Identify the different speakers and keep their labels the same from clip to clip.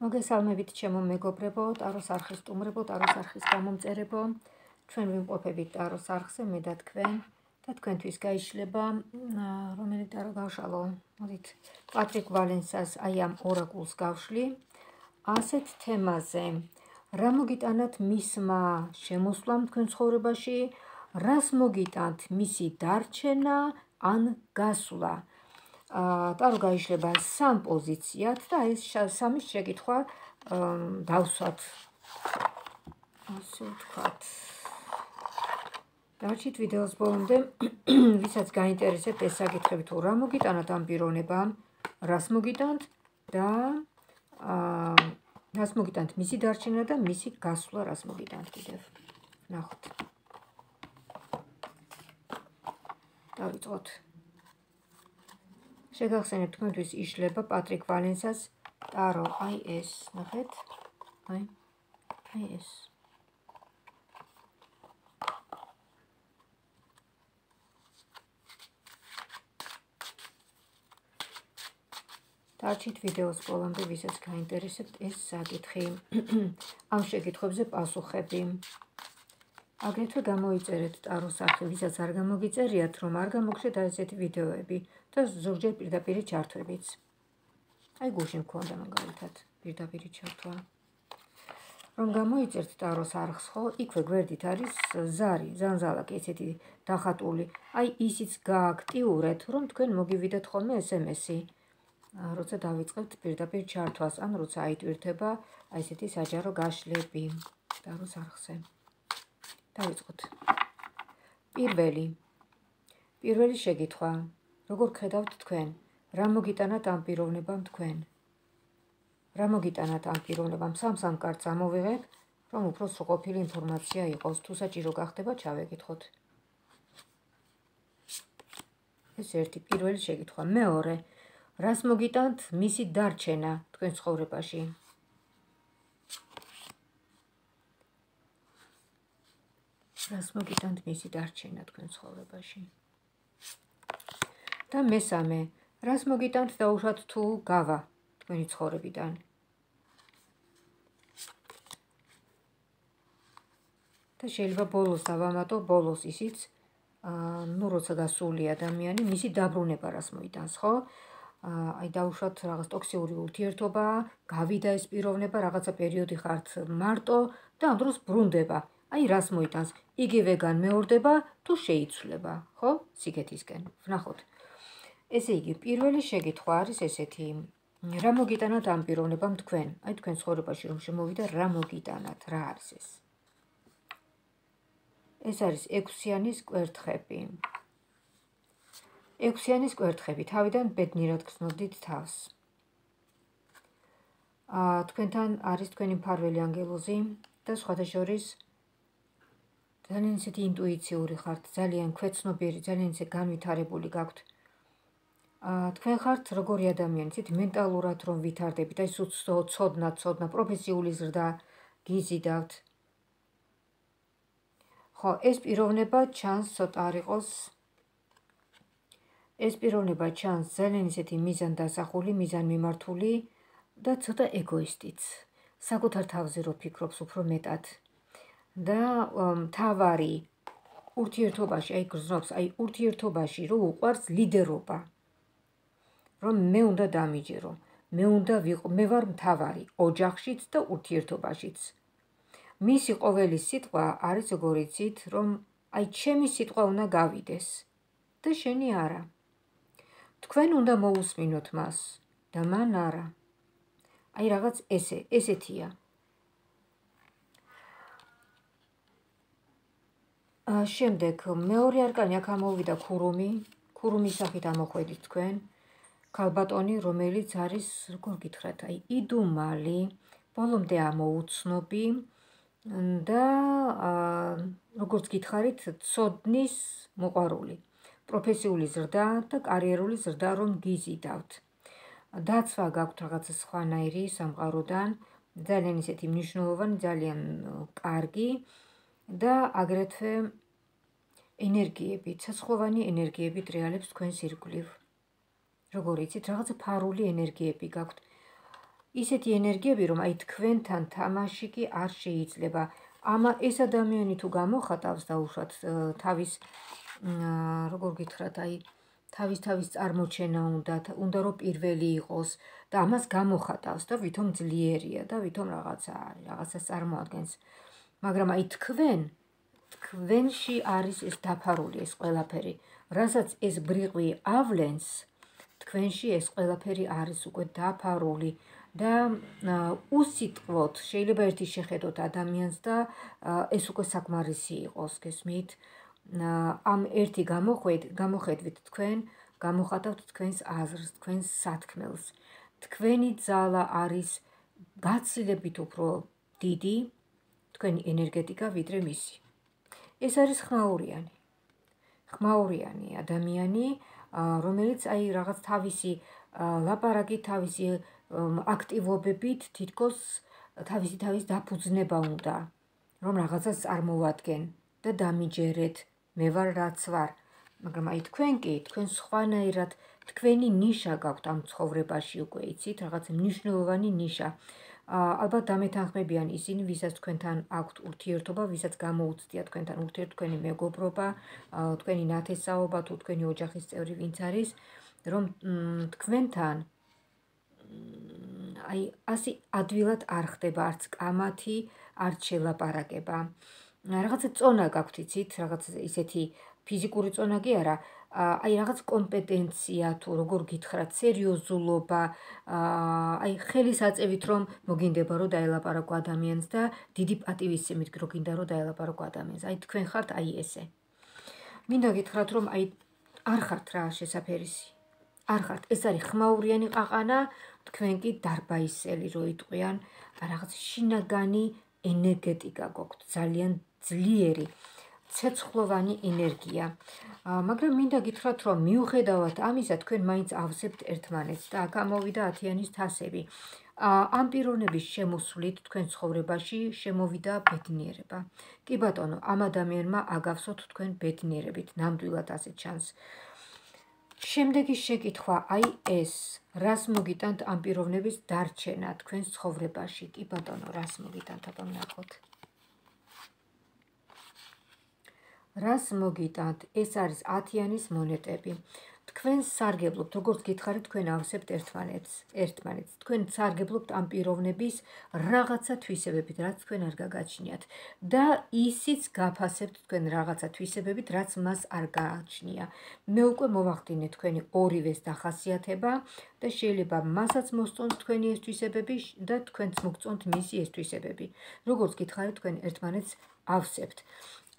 Speaker 1: მოგესალმებით ჩემო მეგობრებო, ტაროს არხის სტუმრებო, ტაროს არხის გამომწერებო. ჩვენ ვიმყოფებით ტაროს არხზე, მე და თქვენ და თქვენთვის გაიშლება რომელი ტარო გავშალო. მოდით პატრიკ ვალენსას აი ამ ორაკულს გავშლი. ასეთ თემაზე. რა მოგიტანათ მისმა შემოსვლამ თქვენ ცხოვრებაში? რას მოგიტანთ მისი დარჩენა ან გასვლა? ტარო გაიშლება სამ პოზიციად და ეს სამის შეკითხვა დავსვათ. ასე ვთქვათ. დარჩით ვიდეოს ბოლომდე, ვისაც გაინტერესებთ ეს საკითხები თუ რა მოგიტანათ ამ პიროვნებამ, რას მოგიტანთ და აა რას მოგიტანთ მისი დარჩენა და მისი გასვლა რას მოგიტანთ კიდევ. ნახოთ. დავიწყოთ. შეგახსენებთ თქვენთვის იშლება პატრიკ ვალენსას ტარო. აი ეს ნახეთ. აი აი ეს. დაჩით ვიდეოს ბოლომდე ვისაც გაინტერესებთ ეს საკითხი. ამ შეკითხვებზე პასუხები აგრეთვე გამოიწერეთ ტაროს არხი ვისაც არ გამოგიწერიათ რომ არ გამოგხდეთ ესეთი ვიდეოები და ზოგჯერ პირდაპირი ჩართვებიც. აი გუშინ მქონდა მაგალითად პირდაპირი ჩართვა. რომ გამოიწერთ ტაროს არხს ხო, იქვე გვერდით არის ზარი, ზანზალაკი, ესეთი დახატული. აი ისიც გააქტიურეთ, რომ თქვენ მოგივიდეთ ხოლმე SMS-ი. როცა დავიწყებთ პირდაპირ ჩართვას, ან როცა აიტვირთება აი ესეთი საჯარო გაშლები ტაროს არხზე. დავიწყოთ. პირველი. პირველი შეკითხვა. როგორ ხედავთ თქვენ? რა მოგიტანათ ამ პიროვნებამ თქვენ? რა მოგიტანათ ამ პიროვნებამ სამ-სამ კარტს ამოვიღებ, რომ უფრო სრულყოფილი ინფორმაცია იყოს, თუ საჭირო გახდება, ჩავეკითხოთ. ეს ერთი პირველი შეკითხვა. მეორე, რას მოგიტანთ მისი დარჩენა თქვენ ცხოვრებაში? რას მოგიტანთ მისი დარჩენა თქვენ ცხოვრებაში? და მესამე, რას მოგიტანთ დაუშვათ თუ გავა თქვენი ცხოვრებიდან? და შეიძლება ბოლოს დავამატო, ბოლოს ისიც, აა, ნუ როცა გასული ადამიანი, მისი დაბრუნება რას მოიტანს, ხო? აი დაუშვათ რაღაც ტოქსიური ურთიერთობა, გავიდა ეს პიროვნება, რაღაცა პერიოდი ხართ მარტო და ამ დროს ბრუნდება. აი რას მოიტანს? იგივე განმეორდება თუ შეიცვლება, ხო? სიკეთისკენ. ვნახოთ. ესე იგი, პირველი შეკითხვა არის ესეთი: რა მოგიტანათ ამ პიროვნებამ თქვენ? აი თქვენ ცხოვრებაში რომ შემოვიდა, რა მოგიტანათ? რა არის ეს? ეს არის ექვსიანის კვერთხები. ექვსიანის კვერთხები თავიდან ბედნიერად გრძნობდით თავს. აა თქვენთან არის თქვენი მფარველი ანგელოზი და სხვათა შორის ძალიან ისეთი ინტუიციური ხართ, ძალიან ქვეცნობიერი, ძალიან ისე განვითარებული გაქვთ. თქვენ ხართ როგორი ადამიანი, ცით მენტალურად რომ ვითარდებით, აი სუცო, ცოდნა, ცოდნა, პროფესიული ზრდა გიზიდავთ. ხო, ეს პიროვნება ჩანს ცოტა არ იყოს ეს პიროვნება ჩანს ძალიან ისეთი მიზან დასახული, მიზან მიმართული და ცოტა ეგოისტიც. საკუთარ თავზე რო ფიქრობს უფრო მეტად. და თავარი ურთიერთობაში, აი გრძნობს, აი ურთიერთობაში რო უყარს ლიდერობა. რომ მე უნდა დამიჯერო. მე უნდა ვიყო, მე ვარ მთავარი ოჯახშიც და ურთიერთობაშიც. მისი ყოველი სიტყვა არის როგორიცით, რომ აი ჩემი სიტყვა უნდა გავიდეს და შენი არა. თქვენ უნდა მოусმინოთ მას და მან არა. აი რაღაც ესე, ესეთია. შემდეგ მეორე არკანი აქ ამოვიდა ქურუმი, ქურუმის სახით ამოხვედით თქვენ. ქალბატონი, რომელიც არის, როგორ გითხრათ, აი, იდუმალი, ბოლომდე ამოუცნობი და როგორც გითხარით, ცოდნის მოყარული. პროფესიული ზრდა და კარიერული ზრდა რომ გიზიდავთ. დაცვა გაქვთ რაღაცა სხვანაირი სამყაროდან, ძალიან ისეთი მნიშვნელოვანი, ძალიან კარგი და აგრეთვე ენერგიები, ცოცხლოვანი ენერგიები ტრიალებს თქვენს ირგვლივ. როგორ იცით, რაღაცა ფარული ენერგიები გაქვთ. ისეთი ენერგიები, რომ აი თქვენთან თამაში კი არ შეიძლება. ამა ეს ადამიანი თუ გამოხატავს და უშუალოდ თავის როგორ გითხრათ, აი თავის თავის წარმოჩენა უნდა, უნდა რომ პირველი იყოს და ამას გამოხატავს და ვითომ ძლიერია და ვითომ რაღაცა არის, რაღაცას წარმოადგენს. მაგრამ აი თქვენ თქვენში არის ეს დაფარული ეს ყველაფერი. რასაც ეს ბრიყვი ავლენს, თქვენში ეს ყველაფერი არის უკვე დაფარული. და უსიტყვოდ შეიძლება ერთი შეხედოთ ადამიანს და ეს უკვე საკმარისი იყოს, გესმით? ამ ერთი გამოხვედ, გამოხედვით თქვენ გამოხატავთ თქვენს აზრს, თქვენს სათქმელს. თქვენი ძალა არის გაცილებით უფრო დიდი თქვენი ენერგეტიკა ვიდრე მისი. ეს არის ხმაურიანი. ხმაურიანი ადამიანი, რომელიც აი რაღაც თავისი ლაპარაკი, თავისი აქტივობებით თითქოს თავისი თავის დაფუძნება უნდა რომ რაღაცას წარმოვადგენ და დამიჯერეთ მე ვარ რაც ვარ მაგრამ აი თქვენ კი თქვენ სხვანაირად თქვენი ნიშა გაქვთ ამ ცხოვრებაში უკვე იცით რაღაც მნიშვნელოვანი ნიშა ალბათ დამეთანხმებიან ისინი ვისაც თქვენთან აქვთ ურთიერთობა ვისაც გამოუცდია თქვენთან ურთიერთ თქვენი მეგობრობა თქვენი ნათესაობა თუ თქვენი ოჯახის წევრი ვინც არის რომ თქვენთან აი ასე ადვილად არ ხდება არც კამათი, არც შელაპარაკება. რაღაცა წონა გაქვთ იცით, რაღაც ისეთი ფიზიკური წონა კი არა, აი რაღაც კომპეტენცია თუ როგორ გითხრათ, სერიოზულობა, აი ხელის აწევით რომ მოგინდება რომ დაელაპარაკო ადამიანს და დიდი პატივისცემით რო გინდა რომ დაელაპარაკო ადამიანს. აი თქვენ ხართ აი ესე. მინდა გითხრათ რომ აი არ ხართ რა შესაფერისი. არ ხართ. ეს არის ხმაურიანი ყაყანა, თქვენ კი დარბაისელი რო იტყვიან, რაღაც შინაგანი ენერგეტიკა გქონთ, ძალიან ძლიერი ცეცხლოვანი ენერგია. მაგრამ მინდა გითხრათ, რომ მიუხედავად ამისა, თქვენ მაინც ავსებთ ერთმანეთს და აქ ამოვიდა ათიანის თასები. ამ პიროვნების შემოსვლით თქვენ ცხოვრებაში შემოვიდა ბედნიერება. კი ბატონო, ამ ადამიანმა აგავსოთ თქვენ ბედნიერებით, ნამდვილად ასე ჩანს. შემდეგი შეკითხვა, აი ეს, რას მოგიტანთ ამ პიროვნების დარჩენა თქვენს ცხოვრებაში? კი ბატონო, რას მოგიტანთ, აბა ნახოთ. რას მოგიტანთ? ეს არის 10-იანის მონეტები. თქვენ სარგებლობთ, როგორც გითხარით, თქვენ ავსებთ ერთმანეთს, ერთმანეთს. თქვენ სარგებლობთ ამ პიროვნების რაღაცა თვისებებით, რაც თქვენ არ გაგაჩნიათ და ისიც გაფასებთ თქვენ რაღაცა თვისებებით, რაც მას არ გააჩნია. მე უკვე მოვახდინე თქვენი ორივეს დახასიათება და შეიძლება მასაც მოსწონთ თქვენი ეს თვისებები და თქვენც მოგწონთ მისი ეს თვისებები. როგორც გითხარით, თქვენ ერთმანეთს ავსებთ.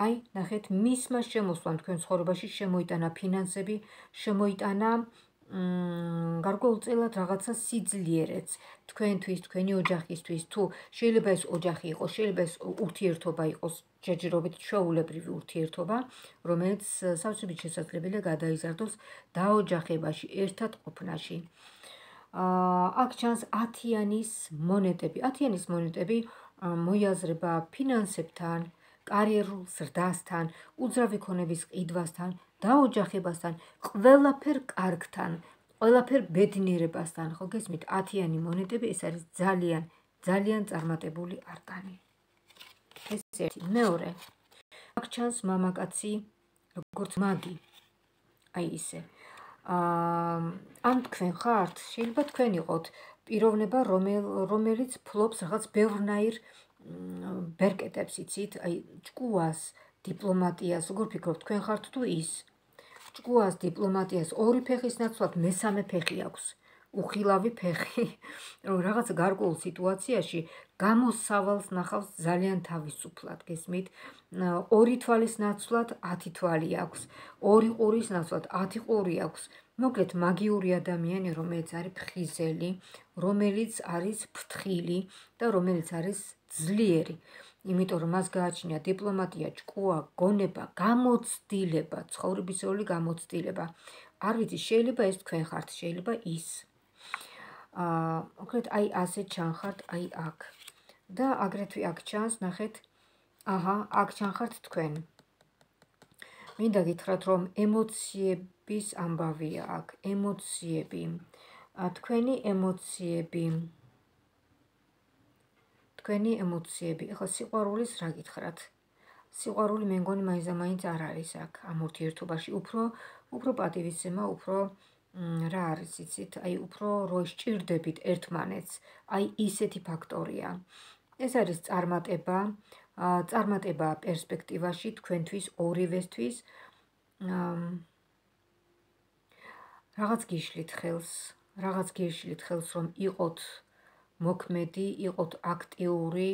Speaker 1: აი, ნახეთ, მისმა შემოსვლამ თქვენ ცხოვრებაში შემოიტანა ფინანსები, შემოიტანა მ გარკვეულწილად რაღაცა სიძლიერეც თქვენთვის, თქვენი ოჯახისთვის, თუ შეიძლება ეს ოჯახი იყოს, შეიძლება ეს ურთიერთობა იყოს, ჯერჯერობით ჩვეულებრივი ურთიერთობა, რომელიც სავსებით შესაძლებელია გადაიზარდოს დაოჯახებაში, ერთად ყოფნაში. აა აქ ჩანს 10-იანის მონეტები. 10-იანის მონეტები მოიაზრება ფინანსებთან, კარიერულ ზრდასთან, უძრავი ქონების ყიდვასთან, დაოჯახებასთან, ყველაფერ კარგთან, ყველაფერ ბედნიერებასთან, ხო გესმით? 10-იანი მონეტები ეს არის ძალიან, ძალიან წარმატებული არკანი. ეს ერთი, მეორე. აქ ჩანს მამაკაცი, როგორც მაგი. აი ისე. აა ამ თქვენ ხართ? შეიძლება თქვენ იყოთ პიროვნება, რომელიც ფლობს რაღაც ბევრნაირ ბერკეტებს იცით, აი ჭკუას, დიპლომატიას, როგორ ფიქრობთ, თქვენ ხართ თუ ის? ჭკუას, დიპლომატიას ორი ფეხის ნაცვლად მესამე ფეხი აქვს. უხილავი ფეხი, რომ რაღაც გარკვეულ სიტუაციაში გამოსავალს ნახავს ძალიან თავისუფლად, გესმით? ორი თვალის ნაცვლად 10 თვალი აქვს, ორი ყურის ნაცვლად 10 ყური აქვს. მოკლედ მაგიური ადამიანი, რომელიც არის ფხიზელი, რომელიც არის ფრთხილი და რომელიც არის ძლიერი. იმიტომ რომ მას გააჩნია დიპლომატია, ჭკუა, გონება, გამოცდილება, ცხოვრებისეული გამოცდილება. არ ვიცი, შეიძლება ეს თქვენ ხართ, შეიძლება ის. აა, მოკლედ აი ასე ჩანხართ, აი აქ. და აგრეთვე აქ ჩანს, ნახეთ. აჰა, აქ ჩანხართ თქვენ. მინდა გითხრათ, რომ ემოციების ამბავია აქ, ემოციები. თქვენი ემოციები. თქვენი ემოციები. ეხლა სიყვარულის რა გითხრათ? სიყვარული მე მგონი მაინც და მაინც არ არის აქ ამ ურთიერთობაში. უფრო უფრო პატივისცემა, უფრო რა არის იცით? აი უფრო რო შეჭirdებით ერთმანეთს. აი ისეთი ფაქტორია. ეს არის წარმატება, წარმატება პერსპექტივაში თქვენთვის ორივესთვის. რაღაც გიშლით ხელს, რაღაც გიშლით ხელს რომ იყოთ მოქმედი, იყოთ აქტიური,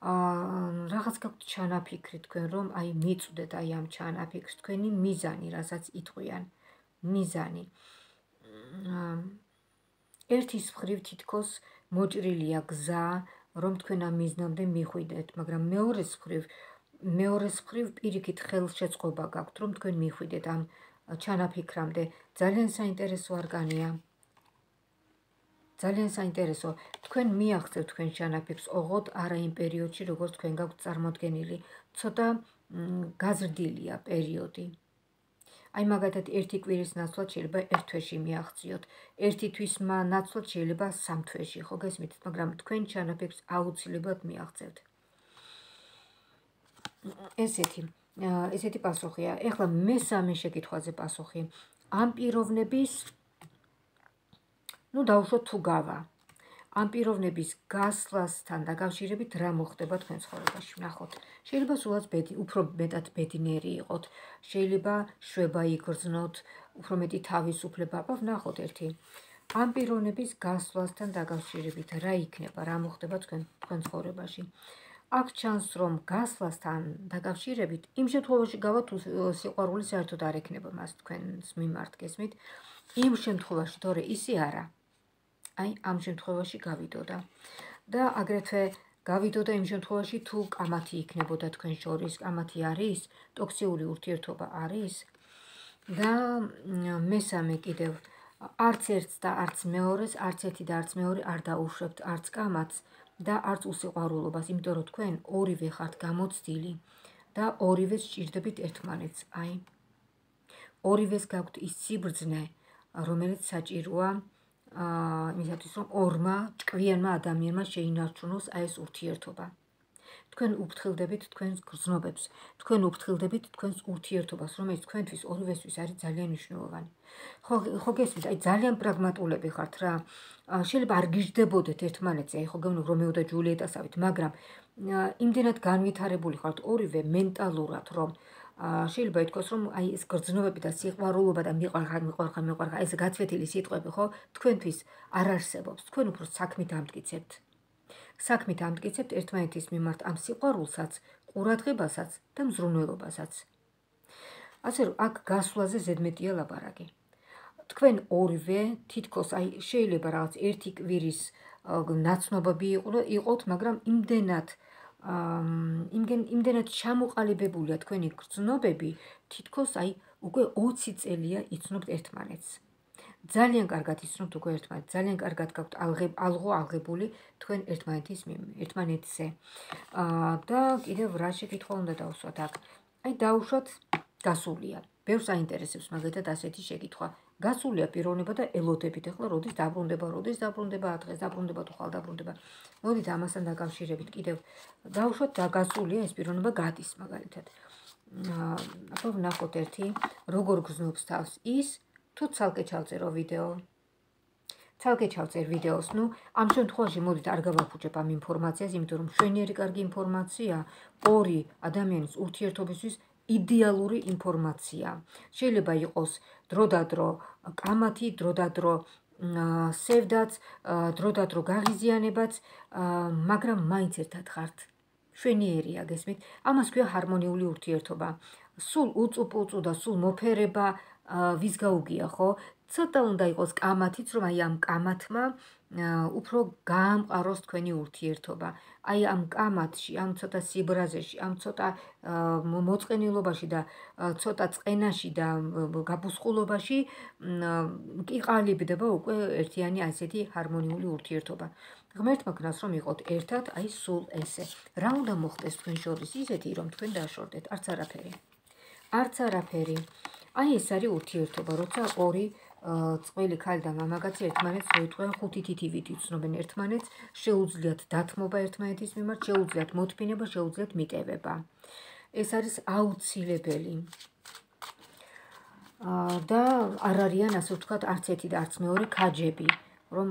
Speaker 1: აა რაღაც გაქვთ ჩანაფიქრი თქვენ რომ აი მიწვდეთ აი ამ ჩანაფიქრს თქვენი მიზანი რასაც იტყვიან. მიზანი. აა ერთის მხრივ თითქოს მოჭრილია გზა რომ თქვენ ამ მიზნამდე მიხვიდეთ მაგრამ მეორეს მხრივ მეორეს მხრივ პირიქით ხელშეწყობა გაქვთ რომ თქვენ მიხვიდეთ ამ ჩანაფიქრამდე. ძალიან საინტერესო არგანია ძალიან საინტერესო. თქვენ მიაღწევთ თქვენ შანაფიქს ოღოთ არა იმ პერიოდში, როგორც თქვენ გაქვთ წარმოქმნილი. ცოტა გაზრდილია პერიოდი. აი მაგათად ერთი კვირის ნაცვლად შეიძლება ერთ თვეში მიაღწიოთ. ერთი თვის ნაცვლად შეიძლება სამ თვეში, ხო გესმით? მაგრამ თქვენ შანაფიქს აუცილებლად მიაღწევთ. ესეთი ესეთი პასუხია. ეხლა მესამე შეკითხვაზე პასუხი. ამ პიროვნების ну დაუშვოთ თუ გავა. ამ პიროვნების გასვლასთან დაკავშირებით რა მოხდება თქვენ ცხოვრებაში ნახოთ შეიძლება სულაც ბედი უფრო მეტად ბედნიერი იყოთ. შეიძლება შვება იგრძნოთ უფრო მეტი თავისუფლება აქვს ნახოთ ერთი. ამ პიროვნების გასვლასთან დაკავშირებით რა იქნება რა მოხდება თქვენ თქვენ ცხოვრებაში? აქ ჩანს რომ გასვლასთან დაკავშირებით იმ შემთხვევაში გავა თუ სიყვარული საერთოდ არ ექნება მას თქვენს მიმართ გესმით? იმ შემთხვევაში თორე ისი არა აი ამ შემთხვევაში გავიდოდა. და აგრეთვე გავიდოდა იმ შემთხვევაში თუ კამათი იქნებოდა თქვენ შორის კამათი არის ტოქსიური ურთიერთობა არის. და მესამე კიდევ არც ერთს და არც მეორეს არც ერთი და არც მეორე არ დაუშვებთ არც კამათს და არც უსიყვარულობას. იმიტომ რომ თქვენ ორივე ხართ გამოცდილი და ორივე სჭირდებით ერთმანეთს აი. ორივეს გაქვთ ის სიბრძნე რომელიც საჭიროა აა იმისათვის რომ ორმა ჭკვიანმა ადამიანმა შეინარჩუნოს აი ეს ურთიერთობა. თქვენ უფრთხილდებით თქვენს გრძნობებს, თქვენ უფრთხილდებით თქვენს ურთიერთობას, რომელიც თქვენთვის ორივესთვის არის ძალიან მნიშვნელოვანი. ხო ხო გესმით, აი ძალიან პრაგმატულები ხართ რა. შეიძლება არ გიждდებოდეთ ერთმანეთზე, აი ხო გეუბნები რომეო და ჯულიეტასავით, მაგრამ იმდენად განვითარებული ხართ ორივე მენტალურად, რომ შეიძლება ითქვას რომ აი ეს გრძნობები და სიყვარულობა და მიყვარხარ მიყვარხარ მიყვარხარ ეს გაცვეთილი სიტყვები ხო? თქვენთვის არ არსებობს. თქვენ უფრო საქმით ამტკიცებთ. საქმით ამტკიცებთ ერთმანეთის მიმართ ამ სიყვარულსაც ყურადღებასაც და მზრუნველობასაც. ასე რომ აქ გასვლაზე ზედმეტია ლაბარაკი. თქვენ ორივე თითქოს აი შეიძლება რაღაც ერთი კვირის ნაცნობები იყოთ მაგრამ იმდენად იმგენ იმდენად ჩამოყალიბებულია თქვენი გრძნობები, თითქოს აი უკვე 20 წელია იცნობთ ერთმანეთს. ძალიან კარგად იცნობთ უკვე ერთმანეთს, ძალიან კარგად გაქვთ ალღო აღებული თქვენ ერთმანეთის ერთმანეთზე. აა და კიდევ რა შეკითხვა უნდა დავუსვათ აქ? აი დაუშვათ გასულია. ბევრს აინტერესებს მაგათად ასეთი შეკითხვა. გასულია პიროვნება და ელოდებით. ეხლა როდის დაბრუნდება, როდის დაბრუნდება, დღეს დაბრუნდება თუ ხვალ დაბრუნდება. მოდით ამასთან დაკავშირებით კიდევ დავუშვოთ და გასულია ეს პიროვნება გადის მაგალითად. აა ახლა ვნახოთ ერთი როგორ გზნობს თავს ის თუ ცალკე ჩავწერო ვიდეო. ცალკე ჩავწერ ვიდეოს, ну, ამ შემთხვევაში მოდით არ გავაფუჭებ ამ ინფორმაციას, იმიტომ რომ შვენიერი კარგი ინფორმაცია ორი ადამიანის ურთიერთობისთვის იდეალური ინფორმაცია. შეიძლება იყოს დროდადრო კამათი, დროდადრო სევდაც, დროდადრო გაღიზიანებაც, მაგრამ მაინც ერთად ხართ. შვენიერია, გესმით? ამას ქვია ჰარმონიული ურთიერთობა. სულ უწუპუწუ და სულ მოფერება ვის გაუგია, ხო? ცოტა უნდა იყოს კამათიც, რომ აი ამ კამათმა უფრო გაამყაროს თქვენი ურთიერთობა. აი ამ კამათში, ამ ცოტა სიბრაზეში, ამ ცოტა მოწყენილობაში და ცოტა წენაში და გაბუსყულობაში კი ყალიბდება უკვე ერთიანი ასეთი ჰარმონიული ურთიერთობა. ღმერთმა გნას რომ იყოთ ერთად, აი სულ ესე. რა უნდა მოხდეს თქვენ შორის ისეთი, რომ თქვენ დაშორდეთ, არც არაფერი. არც არაფერი. აი ეს არის ურთიერთობა, როცა ორი წყვილი ქალი და მამაკაცი ერთმანეთს მოიტყვიან ხუთი თითივით იცნობენ ერთმანეთს, შეუძლიათ დათმობა ერთმანეთის მიმართ, შეუძლიათ მოთმინება, შეუძლიათ მიტევება. ეს არის აუცილებელი. და არ არიან ასე ვთქვათ არც ერთი და არც მეორე ქაჯები. რომ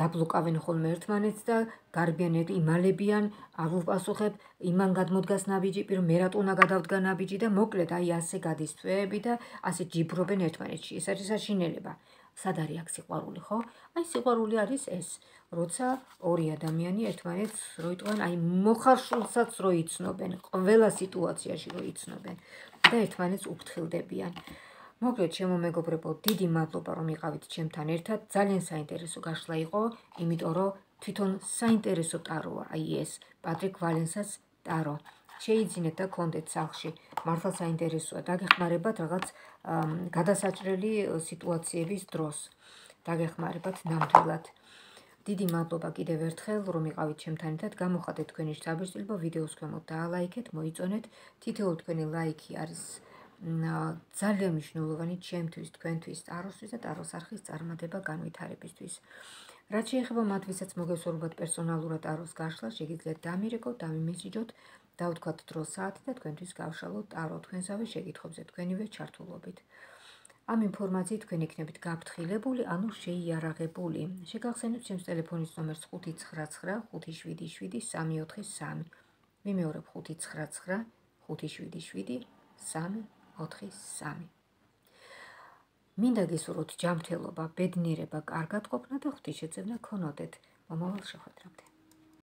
Speaker 1: დაბლოკავენ ხოლმე ერთმანეთს და გარბიან იმალებიან, არ უპასუხებ, იმან გადმოდგას ნაბიჯი, პირ მე რატო უნდა გადავდგა ნაბიჯი და მოკლედ აი ასე გადის თვეები და ასე ჯიბრობენ ერთმანეთში. ეს არის საშინელება. სად არის აქ სიყვარული, ხო? აი სიყვარული არის ეს, როცა ორი ადამიანი ერთმანეთს როიტყვენ, აი მოხარშულსაც რო იცნობენ, ყველა სიტუაციაში რო იცნობენ და ერთმანეთს უფრთხილდებიან. მოკლედ ჩემო მეგობრებო, დიდი მადლობა რომ იყავით ჩემთან ერთად. ძალიან საინტერესო გაშლა იყო, იმიტომ რომ თვითონ საინტერესო ტაროა, აი ეს პატრიკ ვალენსას ტარო. შეიძინეთ და კონდეთ სახში. მართლა საინტერესოა. დაგეხმარებათ რაღაც გადასაჭრელი სიტუაციების დროს. დაგეხმარებათ ნამდვილად. დიდი მადლობა კიდევ ერთხელ რომ იყავით ჩემთან ერთად. გამოხატეთ თქვენი შთაბეჭდილება ვიდეოს ქვემოთ და ლაიქეთ, მოიწონეთ. თითოეული თქვენი ლაიქი არის ძალიან მნიშვნელოვანი ჩემთვის, თქვენთვის, ტაროსთვის და ტაროს არხის წარმატება განვითარებისთვის. რაც შეეხება მათ, ვისაც მოგესურვებათ პერსონალურად ტაროს გაშლა, შეგიძლიათ დამირეკოთ, დამიმესიჯოთ, დავთქვათ დრო საათი და თქვენთვის გავშალოთ ტარო თქვენსავე შეკითხვებზე თქვენივე ჩართულობით. ამ ინფორმაციით თქვენ იქნებით გაფრთხილებული, ანუ შეიარაღებული. შეგახსენებთ ჩემს ტელეფონის ნომერს 599777343. ვიმეორებ 599777343. 4-3. მინდა გისურვოთ ჯანმრთელობა, ბედნიერება, კარგად ყოფნა და ღვთის შეძენა ქონოდეთ. მომავალ შეხვედრამდე.